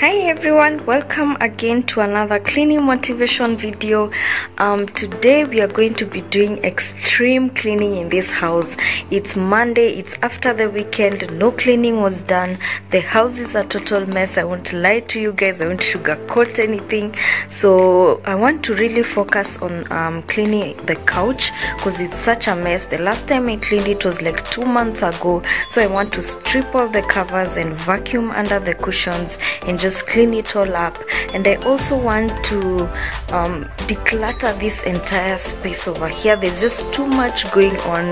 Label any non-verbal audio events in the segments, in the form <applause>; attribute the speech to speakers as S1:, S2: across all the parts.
S1: hi everyone. Welcome again to another cleaning motivation video. Um, today we are going to be doing extreme cleaning in this house. It's monday. It's after the weekend. No cleaning was done. The house is a total mess. I won't lie to you guys. I won't sugarcoat anything. So i want to really focus on um, cleaning the couch because it's such a mess. The last time i cleaned it was like two months ago. So i want to strip all the covers and vacuum under the cushions and just just clean it all up. And I also want to um, declutter this entire space over here. There's just too much going on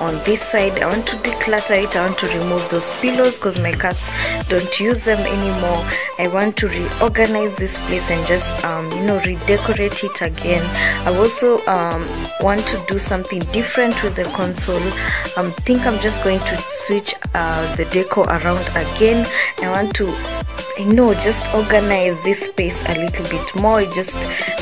S1: on this side. I want to declutter it. I want to remove those pillows because my cats don't use them anymore. I want to reorganize this place and just um, you know redecorate it again. I also um, want to do something different with the console. I um, think I'm just going to switch uh, the decor around again. I want to I know just organize this space a little bit more. It just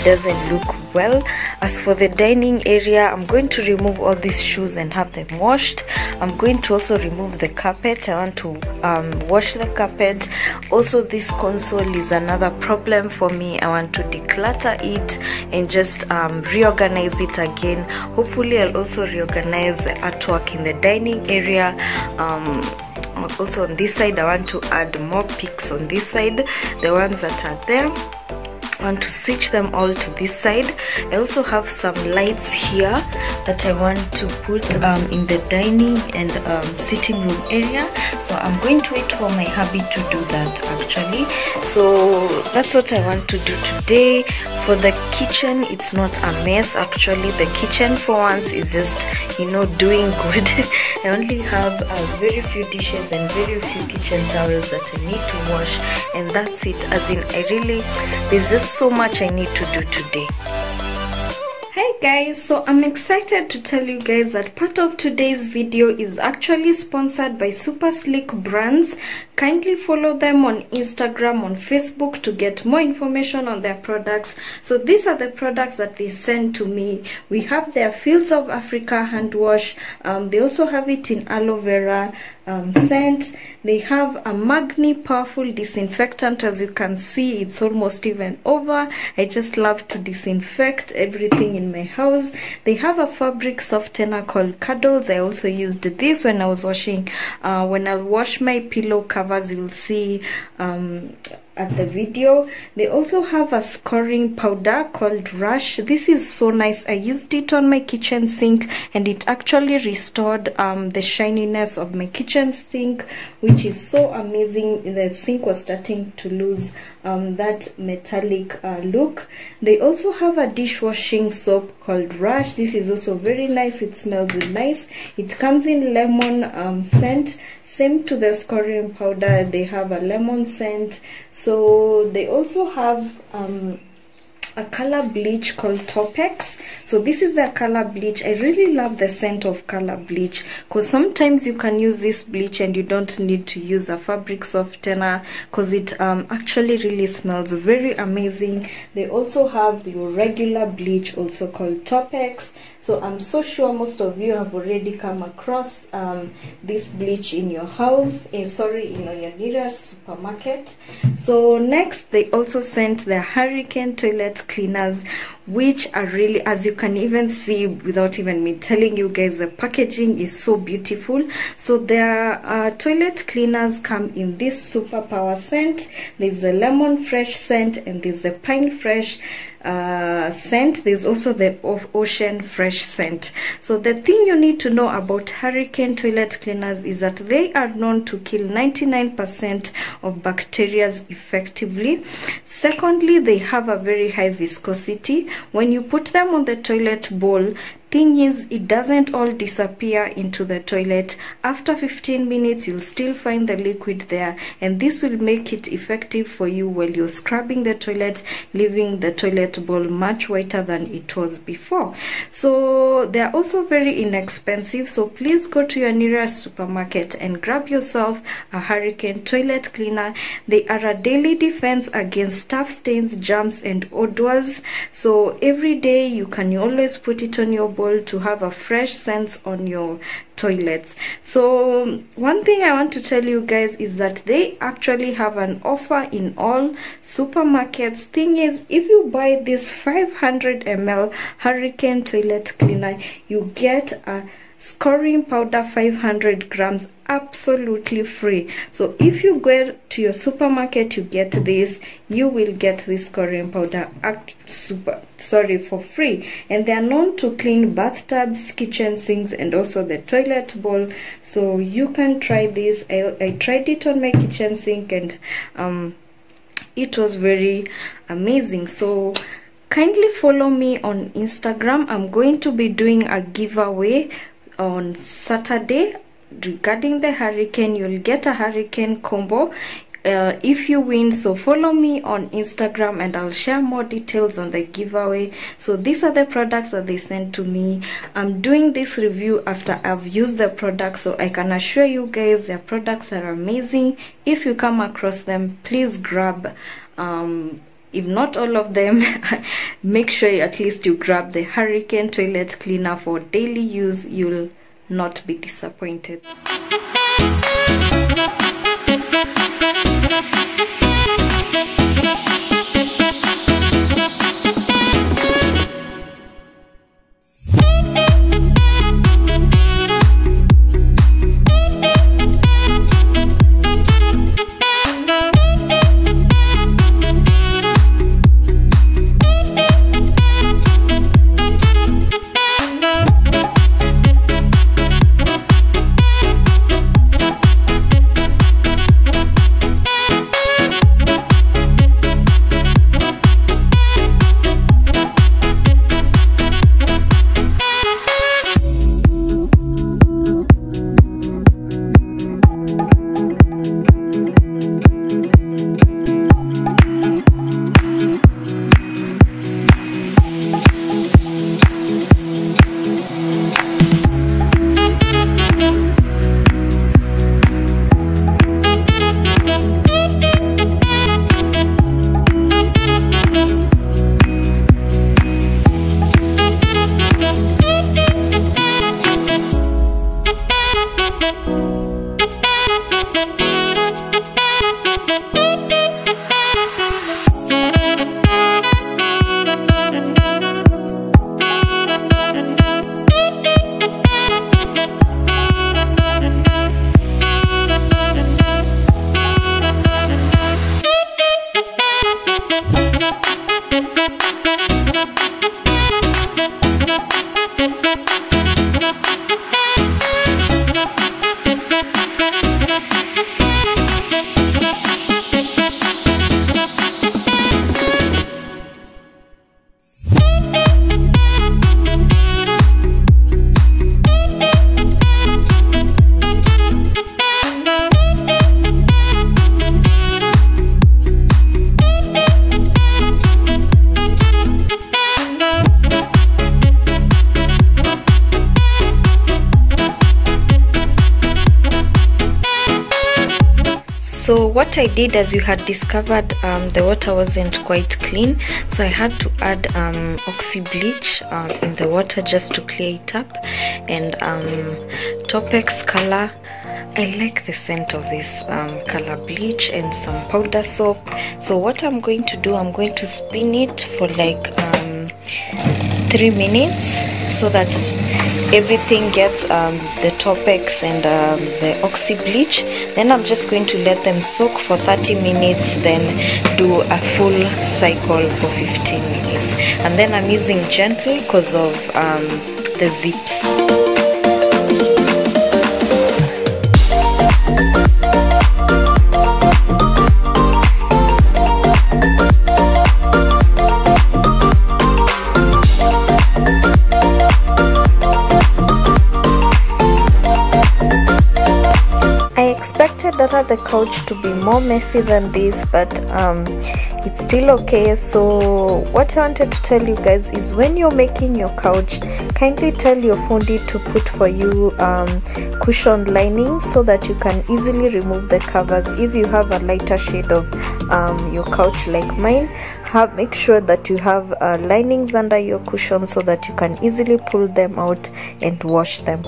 S1: doesn't look well. As for the dining area i'm going to remove all these shoes and have them washed. I'm going to also remove the carpet. I want to um, wash the carpet. Also this console is another problem for me. I want to declutter it and just um, reorganize it again. Hopefully i'll also reorganize the artwork in the dining area. Um, also on this side. I want to add more peaks on this side. The ones that are there want to switch them all to this side. I also have some lights here that I want to put um, in the dining and um, sitting room area. So I'm going to wait for my hubby to do that actually. So that's what I want to do today. For the kitchen it's not a mess actually. The kitchen for once is just you know doing <laughs> good. I only have uh, very few dishes and very few kitchen towels that I need to wash and that's it. As in I really there's just so much I need to do today Hi guys, so I'm excited to tell you guys that part of today's video is actually sponsored by Super Slick Brands. Kindly follow them on Instagram, on Facebook to get more information on their products. So these are the products that they send to me. We have their Fields of Africa hand wash. Um, they also have it in aloe vera um, scent. They have a Magnee powerful disinfectant. As you can see, it's almost even over. I just love to disinfect everything in my house. They have a fabric softener called Cuddles. I also used this when I was washing. Uh, when I wash my pillow covers, you'll see um, at the video. They also have a scouring powder called rush. This is so nice. I used it on my kitchen sink and it actually restored um, the shininess of my kitchen sink which is so amazing. The sink was starting to lose um, that metallic uh, look. They also have a dishwashing soap called rush. This is also very nice. It smells nice. It comes in lemon um, scent. Same to the scouring powder. They have a lemon scent. So they also have um, a color bleach called Topex. So this is the color bleach. I really love the scent of color bleach because sometimes you can use this bleach and you don't need to use a fabric softener because it um, actually really smells very amazing. They also have the regular bleach also called Topex. So I'm so sure most of you have already come across um, this bleach in your house, eh, sorry, in your nearest supermarket. So next, they also sent the Hurricane toilet cleaners, which are really, as you can even see without even me telling you guys, the packaging is so beautiful. So their uh, toilet cleaners come in this super power scent. There's a lemon fresh scent and there's the pine fresh uh, scent there's also the ocean fresh scent. So the thing you need to know about hurricane toilet cleaners is that they are known to kill 99% of bacteria effectively. Secondly they have a very high viscosity. When you put them on the toilet bowl thing is it doesn't all disappear into the toilet. After 15 minutes you'll still find the liquid there and this will make it effective for you while you're scrubbing the toilet leaving the toilet bowl much whiter than it was before. So they're also very inexpensive so please go to your nearest supermarket and grab yourself a hurricane toilet cleaner. They are a daily defense against stuff stains germs and odors so every day you can always put it on your bowl to have a fresh sense on your toilets. So one thing i want to tell you guys is that they actually have an offer in all supermarkets. Thing is if you buy this 500 ml hurricane toilet cleaner you get a scouring powder 500 grams absolutely free. So if you go to your supermarket you get this you will get this scouring powder at super sorry for free. And they are known to clean bathtubs kitchen sinks and also the toilet bowl. So you can try this. I, I tried it on my kitchen sink and um it was very amazing. So kindly follow me on instagram. I'm going to be doing a giveaway on Saturday regarding the hurricane. You'll get a hurricane combo. Uh, if you win so follow me on instagram and i'll share more details on the giveaway. So these are the products that they sent to me. I'm doing this review after i've used the products so i can assure you guys their products are amazing. If you come across them please grab um, if not all of them <laughs> make sure at least you grab the hurricane toilet cleaner for daily use. You'll not be disappointed what i did as you had discovered um, the water wasn't quite clean so i had to add um, oxy bleach um, in the water just to clear it up. And um, topex color I like the scent of this um, color bleach and some powder soap. So what I'm going to do I'm going to spin it for like three minutes so that everything gets um, the topex and um, the oxy bleach. Then I'm just going to let them soak for 30 minutes then do a full cycle for 15 minutes. And then I'm using gentle because of um, the zips the couch to be more messy than this but um, it's still okay. So what i wanted to tell you guys is when you're making your couch kindly tell your fundi to put for you um, cushion lining so that you can easily remove the covers. If you have a lighter shade of um, your couch like mine have make sure that you have uh, linings under your cushion so that you can easily pull them out and wash them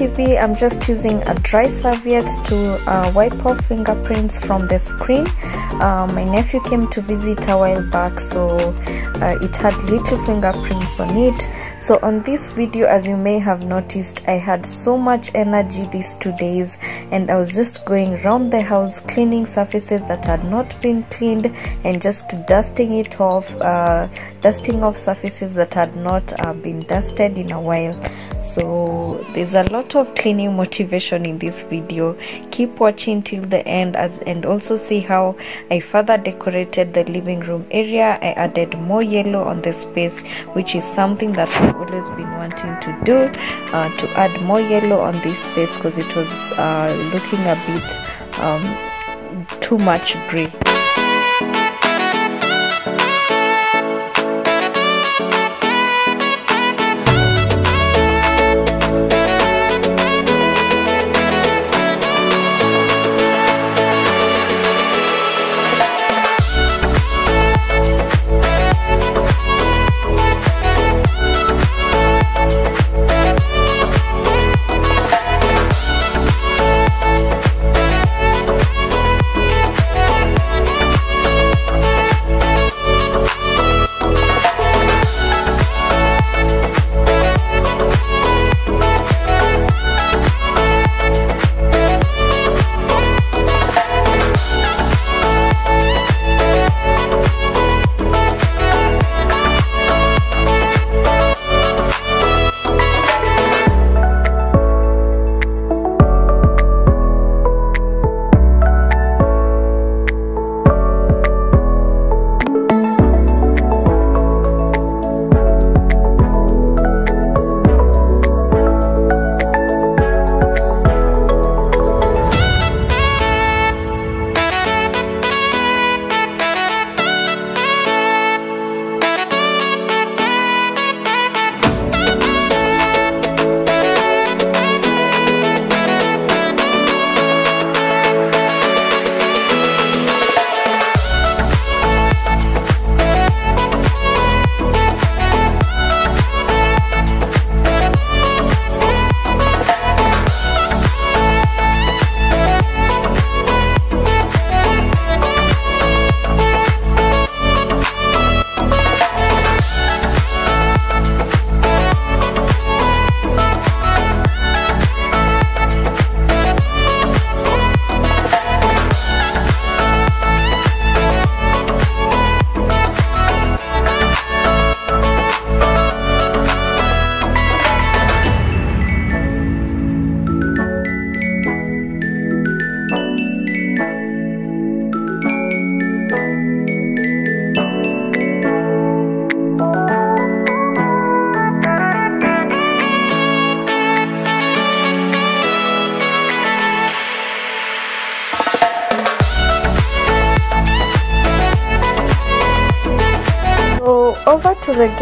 S1: TV I'm just using a dry serviette to uh, wipe off fingerprints from the screen. Uh, my nephew came to visit a while back so uh, it had little fingerprints on it. So on this video as you may have noticed I had so much energy these two days and I was just going around the house cleaning surfaces that had not been cleaned and just dusting it off uh, dusting off surfaces that had not uh, been dusted in a while so there's a lot of cleaning motivation in this video. Keep watching till the end as, and also see how I further decorated the living room area. I added more yellow on the space which is something that I've always been wanting to do uh, to add more yellow on this space because it was uh, looking a bit um, too much gray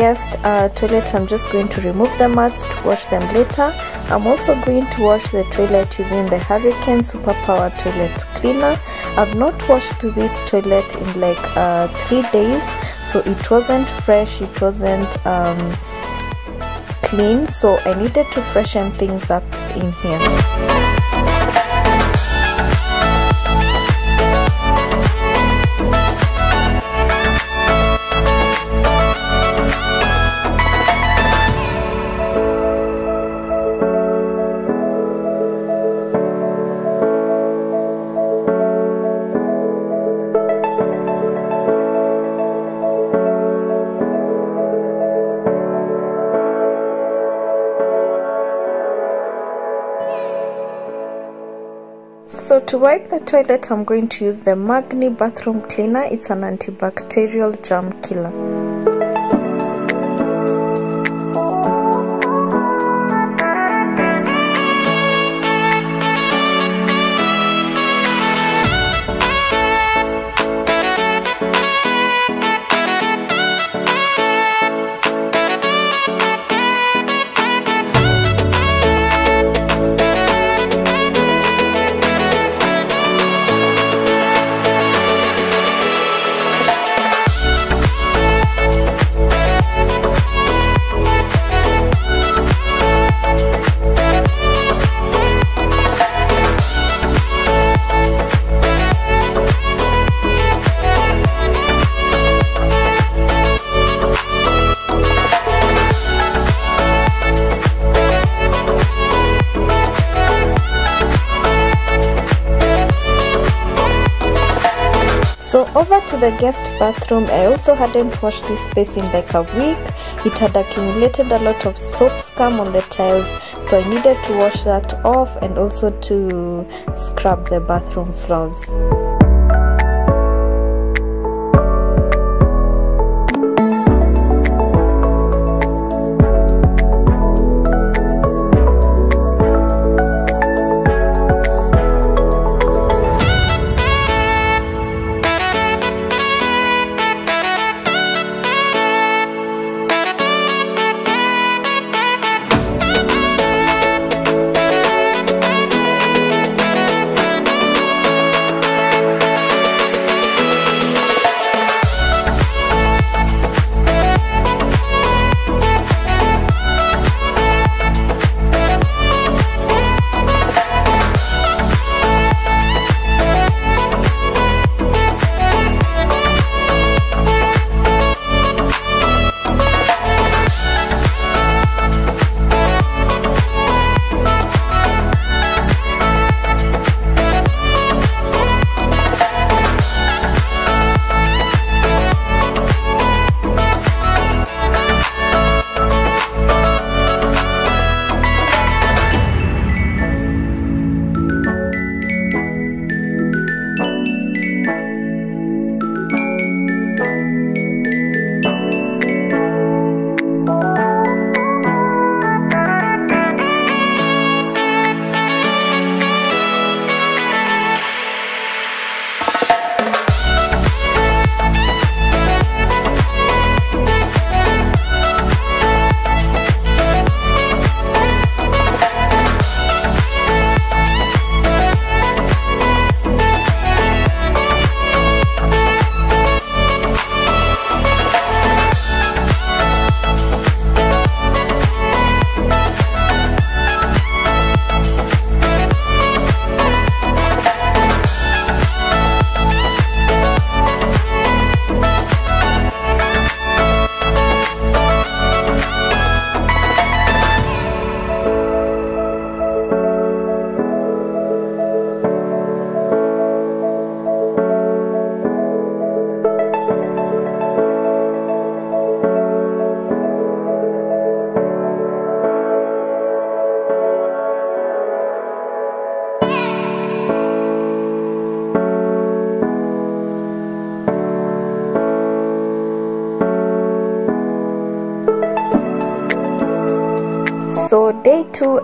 S1: guest uh, toilet i'm just going to remove the mats to wash them later. I'm also going to wash the toilet using the hurricane superpower toilet cleaner. I've not washed this toilet in like uh, three days so it wasn't fresh it wasn't um, clean so i needed to freshen things up in here to wipe the toilet, I'm going to use the Magnee bathroom cleaner. It's an antibacterial germ killer. The guest bathroom, I also hadn't washed this space in like a week. It had accumulated a lot of soap scum on the tiles, so I needed to wash that off and also to scrub the bathroom floors.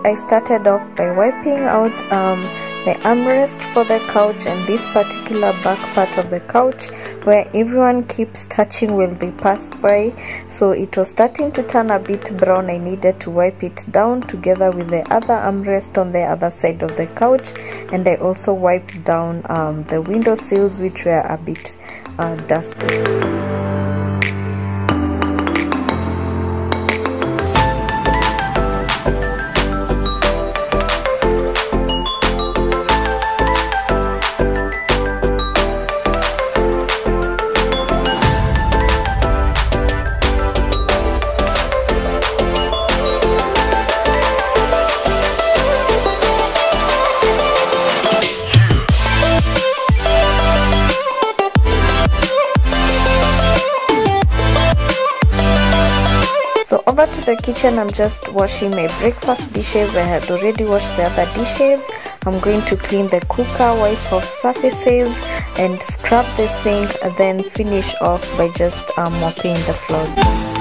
S1: I started off by wiping out um, the armrest for the couch and this particular back part of the couch where everyone keeps touching while they pass by. So it was starting to turn a bit brown. I needed to wipe it down together with the other armrest on the other side of the couch. And i also wiped down um, the window sills which were a bit uh, dusty kitchen i'm just washing my breakfast dishes. I had already washed the other dishes. I'm going to clean the cooker wipe off surfaces and scrub the sink then finish off by just um, mopping the floors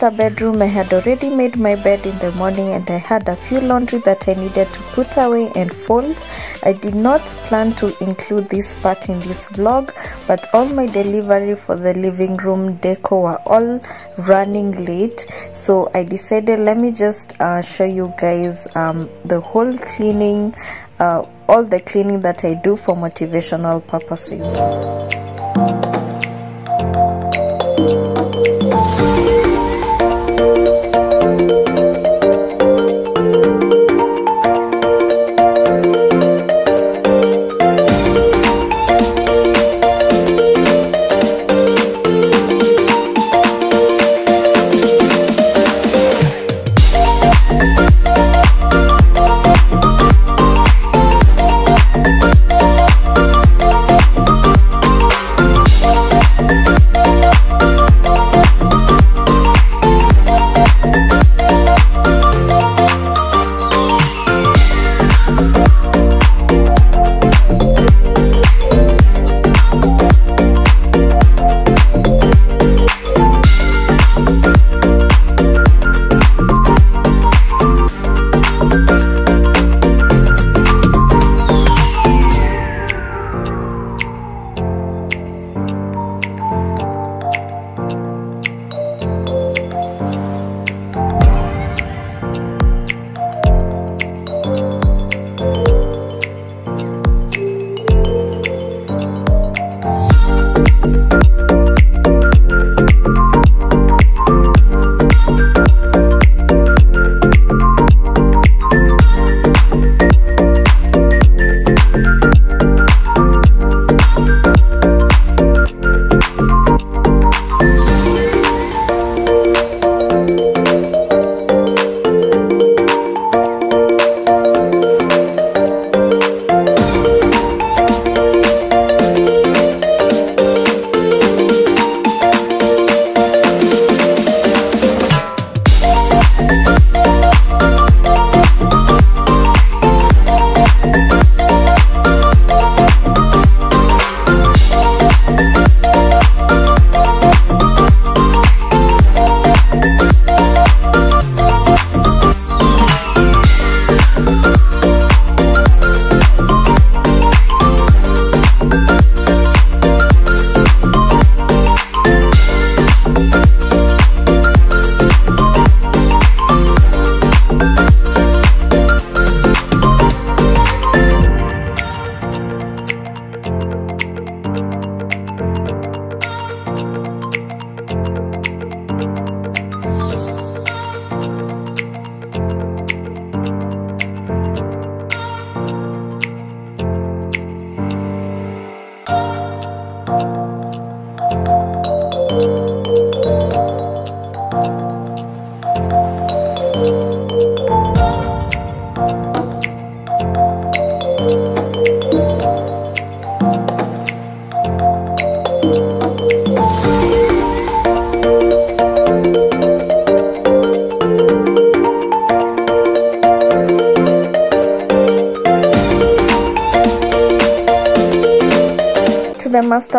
S1: master bedroom, I had already made my bed in the morning and I had a few laundry that I needed to put away and fold. I did not plan to include this part in this vlog, but all my delivery for the living room deco were all running late. So I decided let me just uh, show you guys um, the whole cleaning, uh, all the cleaning that I do for motivational purposes.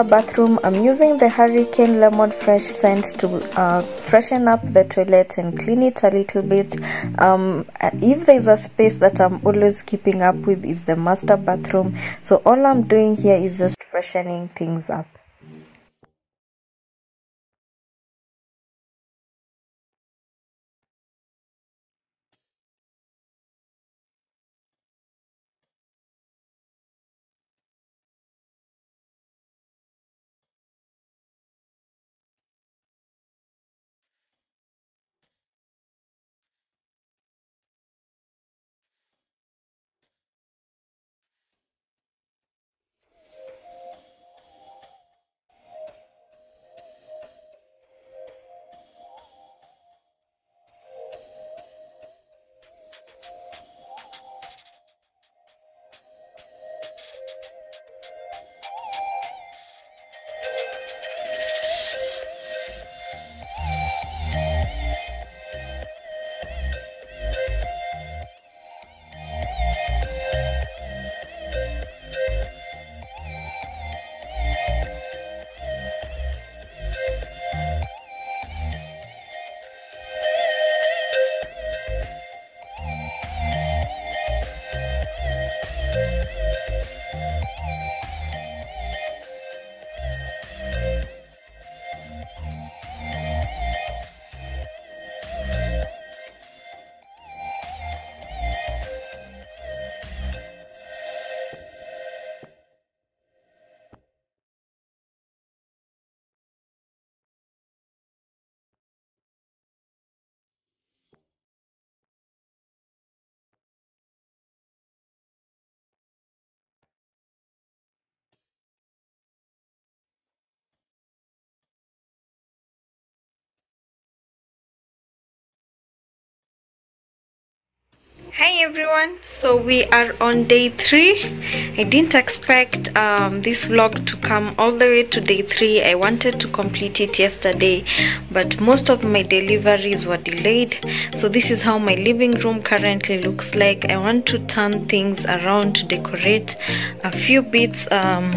S1: Bathroom i'm using the hurricane lemon fresh scent to uh, freshen up the toilet and clean it a little bit. Um, if there's a space that i'm always keeping up with is the master bathroom. So all i'm doing here is just freshening things up hi everyone. So we are on day three. I didn't expect um, this vlog to come all the way to day three. I wanted to complete it yesterday but most of my deliveries were delayed. So this is how my living room currently looks like. I want to turn things around to decorate a few bits um,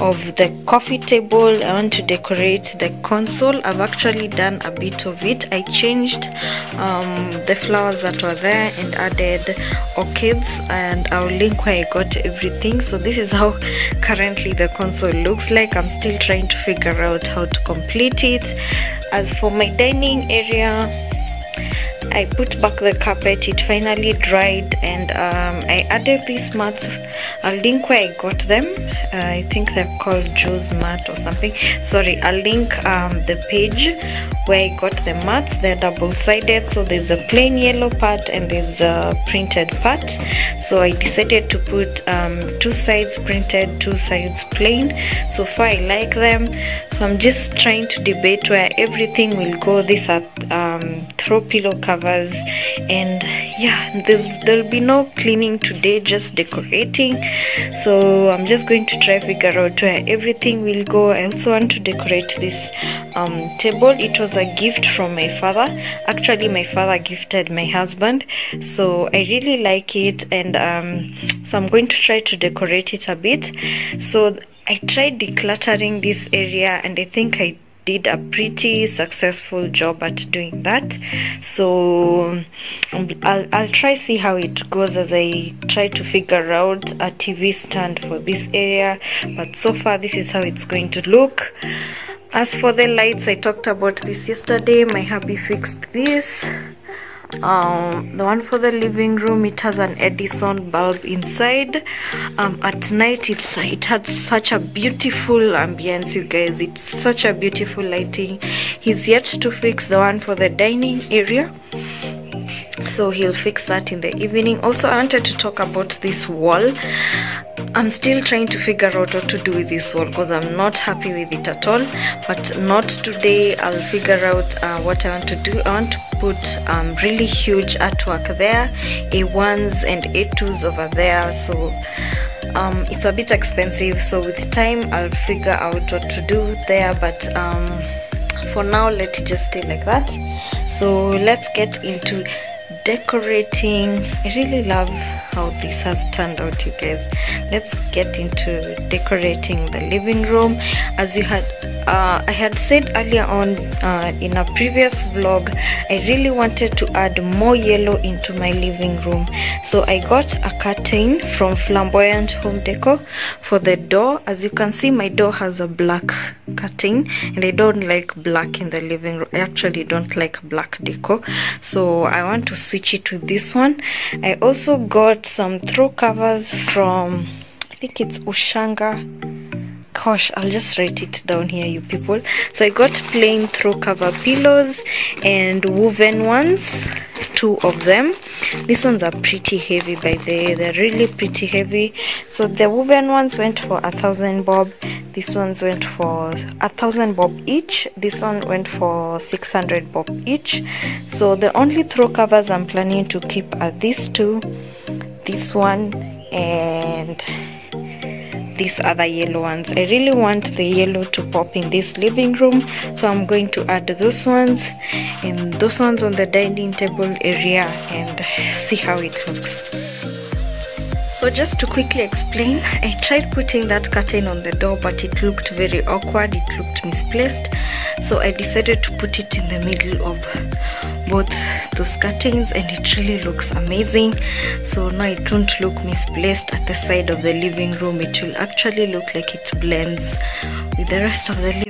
S1: of the coffee table. I want to decorate the console. I've actually done a bit of it. I changed um, the flowers that were there and added orchids and i'll link where i got everything. So this is how <laughs> currently the console looks like. I'm still trying to figure out how to complete it. As for my dining area I put back the carpet it finally dried and um, I added these mats I'll link where I got them. Uh, I think they're called Joe's mat or something. Sorry I'll link um, the page where I got the mats. They're double-sided so there's a plain yellow part and there's a printed part. So I decided to put um, two sides printed two sides plain. So far I like them. So I'm just trying to debate where everything will go. These are um, throw pillow covers and yeah there's there'll be no cleaning today just decorating. So i'm just going to try figure out where everything will go. I also want to decorate this um, table. It was a gift from my father. Actually my father gifted my husband. So i really like it. And um, so i'm going to try to decorate it a bit. So i tried decluttering this area and i think i did a pretty successful job at doing that. So um, I'll, I'll try see how it goes as I try to figure out a TV stand for this area. But so far this is how it's going to look. As for the lights I talked about this yesterday my hubby fixed this um, the one for the living room it has an edison bulb inside. Um, at night it's it had such a beautiful ambience you guys. It's such a beautiful lighting. He's yet to fix the one for the dining area so he'll fix that in the evening. Also i wanted to talk about this wall. I'm still trying to figure out what to do with this wall because i'm not happy with it at all. But not today. I'll figure out uh, what i want to do. I want to put um, really huge artwork there. A1s and a2s over there. So um, it's a bit expensive. So with time i'll figure out what to do there. But um, for now let it just stay like that. So let's get into decorating. I really love how this has turned out you guys. Let's get into decorating the living room. As you had uh, I had said earlier on uh, in a previous vlog I really wanted to add more yellow into my living room. So I got a curtain from Flamboyant Home Decor for the door. As you can see my door has a black curtain and I don't like black in the living room. I actually don't like black decor. So I want to switch it to this one. I also got some throw covers from I think it's Ushanga. Gosh i'll just write it down here you people. So i got plain throw cover pillows and woven ones two of them. These ones are pretty heavy by the way. They're really pretty heavy. So the woven ones went for a thousand bob. These ones went for a thousand bob each. This one went for 600 bob each. So the only throw covers i'm planning to keep are these two this one and these other yellow ones. I really want the yellow to pop in this living room so i'm going to add those ones and those ones on the dining table area and see how it looks so just to quickly explain i tried putting that curtain on the door but it looked very awkward it looked misplaced. So i decided to put it in the middle of both those curtains and it really looks amazing. So now it don't look misplaced at the side of the living room. It will actually look like it blends with the rest of the living